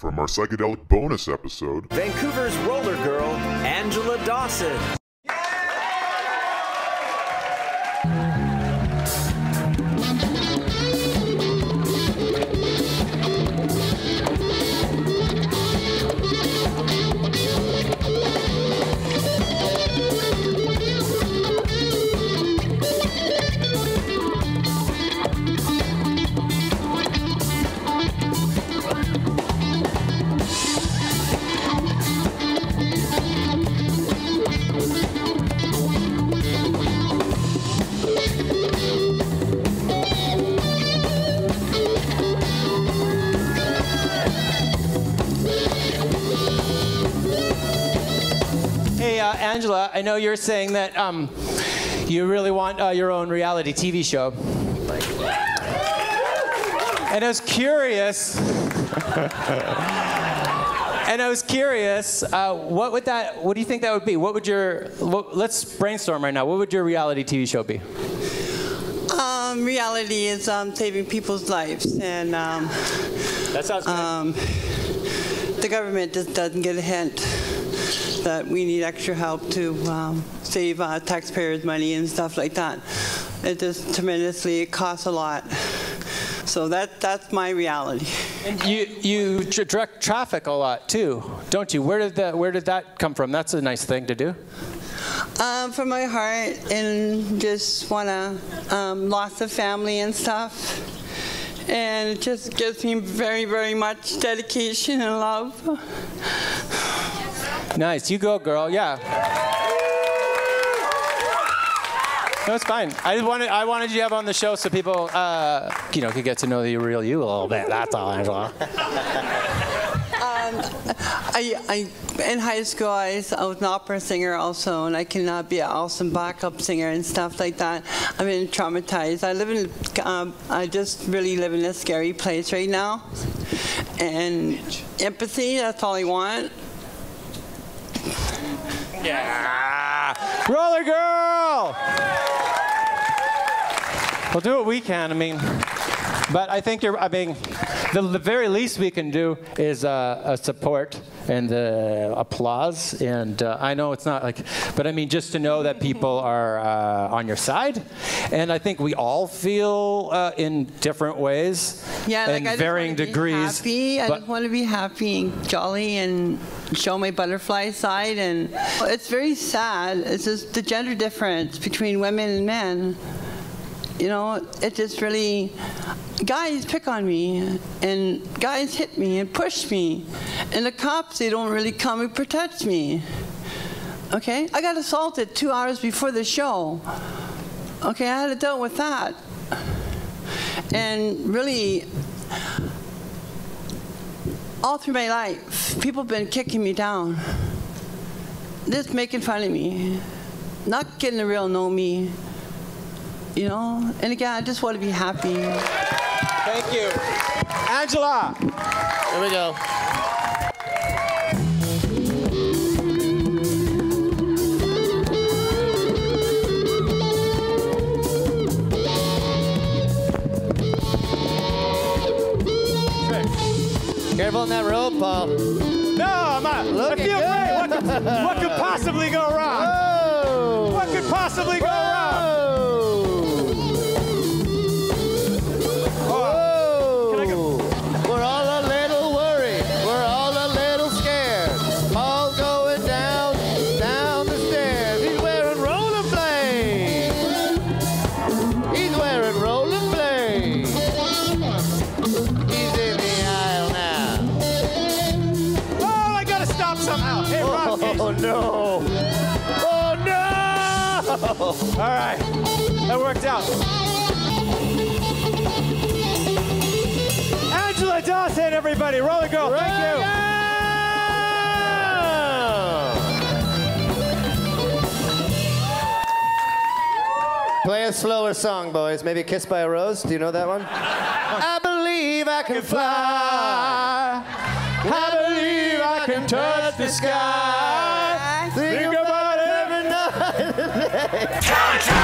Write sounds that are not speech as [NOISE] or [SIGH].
from our psychedelic bonus episode. Vancouver's roller girl, Angela Dawson. Hey, uh, Angela, I know you're saying that um, you really want uh, your own reality TV show. And I was curious. [LAUGHS] and I was curious, uh, what would that? What do you think that would be? What would your? What, let's brainstorm right now. What would your reality TV show be? Um, reality is um, saving people's lives, and um, That sounds good. um, the government just doesn't get a hint that we need extra help to um, save uh, taxpayers' money and stuff like that. It just tremendously it costs a lot. So that that's my reality. And you you direct traffic a lot too, don't you? Where did that Where did that come from? That's a nice thing to do. Um, from my heart, and just wanna um, loss of family and stuff. And it just gives me very, very much dedication and love. Nice. You go, girl. Yeah. No, it's fine. I wanted I wanted you to have on the show so people, uh, you know, could get to know the real you a little bit. That's all, Angela. I, I, in high school, I, was- an opera singer also, and I cannot be an awesome backup singer and stuff like that. I've been traumatized. I live in, um, I just really live in a scary place right now. And empathy, that's all I want. Yeah. Roller girl. We'll do what we can. I mean, but I think you're. I mean, the, the very least we can do is uh, a support and the applause. And uh, I know it's not like, but I mean, just to know that people are uh, on your side. And I think we all feel uh, in different ways, Yeah, like I just varying be degrees. Happy. I just want to be happy and jolly and show my butterfly side. And it's very sad. It's just the gender difference between women and men. You know, it just really. Guys pick on me, and guys hit me and push me, and the cops they don't really come and protect me. Okay, I got assaulted two hours before the show. Okay, I had to deal with that, and really, all through my life, people have been kicking me down, just making fun of me, not getting to real know me. You know, and again, I just want to be happy. Thank you, Angela. Here we go. Careful on that rope, Paul. No, I'm not. I Looking feel good. great. What could, what could possibly go wrong? [LAUGHS] Whoa! What could possibly go wrong? All right, that worked out. Angela Dawson, everybody. Roller girl, thank you. Play a slower song, boys. Maybe Kiss by a Rose. Do you know that one? I believe I can fly. I believe I can touch the sky. Night.